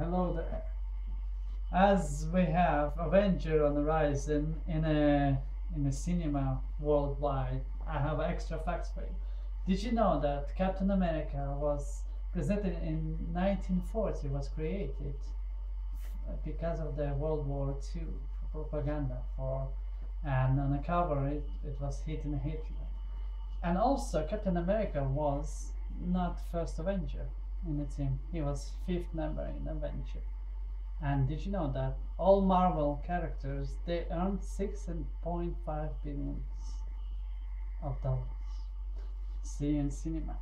Hello there. As we have Avenger on the horizon in a in a cinema worldwide, I have extra facts for you. Did you know that Captain America was presented in 1940 was created because of the World War II propaganda for and on the cover it, it was hitting Hitler. And also Captain America was not first Avenger in the team. He was fifth member in Avenger. And did you know that all Marvel characters they earned six and point five billions of dollars? See you in cinema.